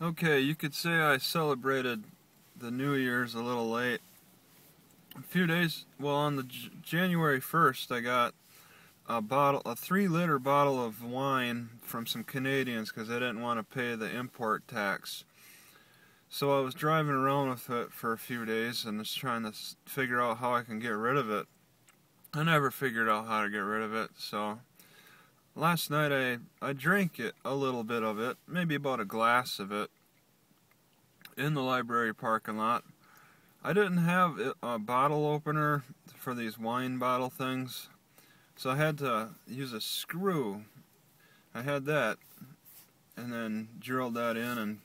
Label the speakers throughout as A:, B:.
A: Okay, you could say I celebrated the New Year's a little late. A few days, well, on the J January 1st, I got a bottle, a three-liter bottle of wine from some Canadians because they didn't want to pay the import tax. So I was driving around with it for a few days and just trying to figure out how I can get rid of it. I never figured out how to get rid of it, so last night I, I drank it, a little bit of it, maybe about a glass of it, in the library parking lot. I didn't have a bottle opener for these wine bottle things, so I had to use a screw. I had that, and then drilled that in and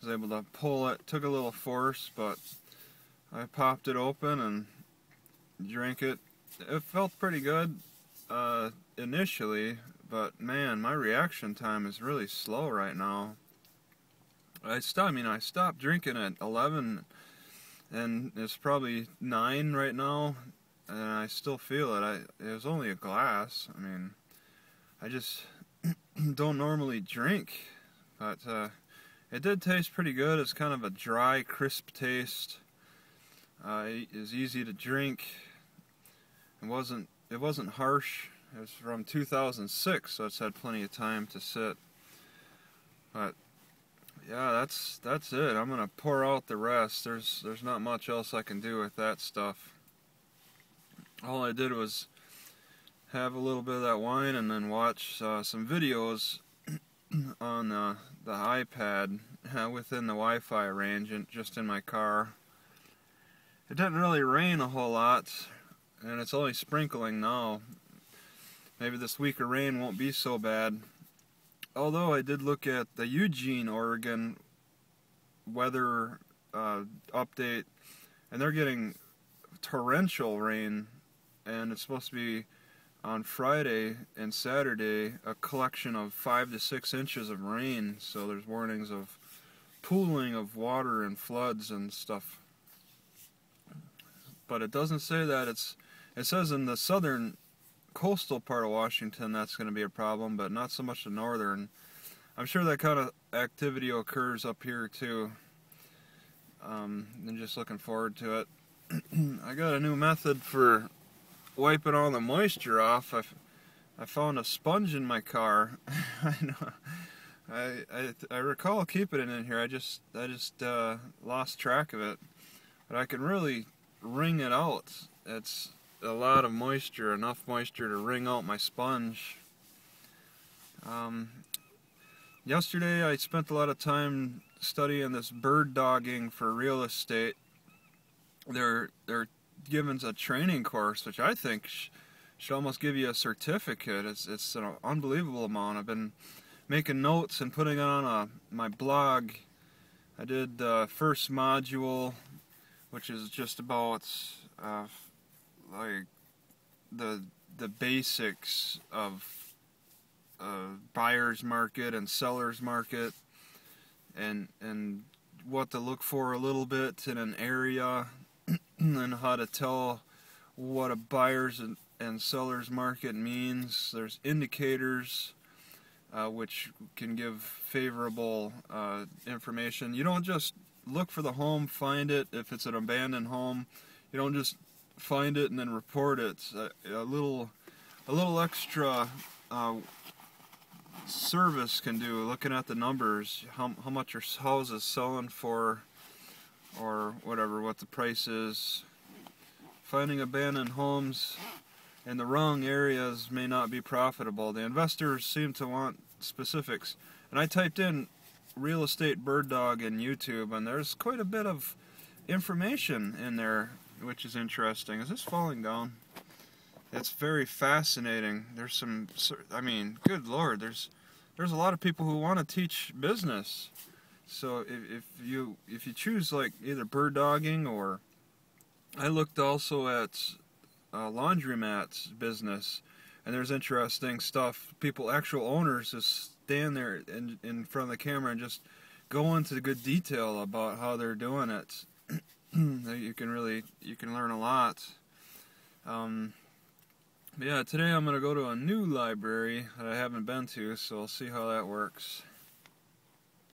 A: was able to pull it. Took a little force, but I popped it open and drank it. It felt pretty good uh, initially, but man, my reaction time is really slow right now. I stopped. I mean, I stopped drinking at 11, and it's probably nine right now, and I still feel it. I it was only a glass. I mean, I just don't normally drink, but uh, it did taste pretty good. It's kind of a dry, crisp taste. Uh, it is easy to drink. It wasn't. It wasn't harsh. It was from 2006, so it's had plenty of time to sit. But yeah, that's that's it. I'm gonna pour out the rest. There's there's not much else I can do with that stuff. All I did was have a little bit of that wine and then watch uh, some videos on uh, the iPad uh, within the Wi-Fi range and just in my car. It didn't really rain a whole lot, and it's only sprinkling now maybe this week of rain won't be so bad. Although I did look at the Eugene, Oregon weather uh, update, and they're getting torrential rain, and it's supposed to be on Friday and Saturday a collection of five to six inches of rain. So there's warnings of pooling of water and floods and stuff. But it doesn't say that it's. It says in the southern coastal part of Washington, that's going to be a problem, but not so much the northern. I'm sure that kind of activity occurs up here too. Um, just looking forward to it. I got a new method for wiping all the moisture off. I, I found a sponge in my car. I know. I, I, I recall keeping it in here. I just I just uh, lost track of it, but I can really wring it out. It's a lot of moisture, enough moisture to wring out my sponge. Um, yesterday I spent a lot of time studying this bird dogging for real estate. They're they're giving a training course, which I think sh should almost give you a certificate. It's it's an unbelievable amount. I've been making notes and putting it on a, my blog. I did the first module, which is just about uh, like the the basics of uh, buyer's market and seller's market and and what to look for a little bit in an area and how to tell what a buyer's and, and seller's market means. There's indicators uh, which can give favorable uh, information. You don't just look for the home find it. If it's an abandoned home you don't just find it and then report it. A, a little, a little extra uh, service can do. Looking at the numbers, how how much your house is selling for, or whatever, what the price is. Finding abandoned homes in the wrong areas may not be profitable. The investors seem to want specifics, and I typed in real estate bird dog in YouTube, and there's quite a bit of information in there which is interesting. Is this falling down? It's very fascinating. There's some, I mean, good lord, there's there's a lot of people who want to teach business. So if, if you if you choose like either bird dogging or I looked also at uh, laundromats business, and there's interesting stuff. People, actual owners, just stand there in in front of the camera and just go into good detail about how they're doing it you can really you can learn a lot. Um, yeah, today I'm gonna go to a new library that I haven't been to, so I'll see how that works.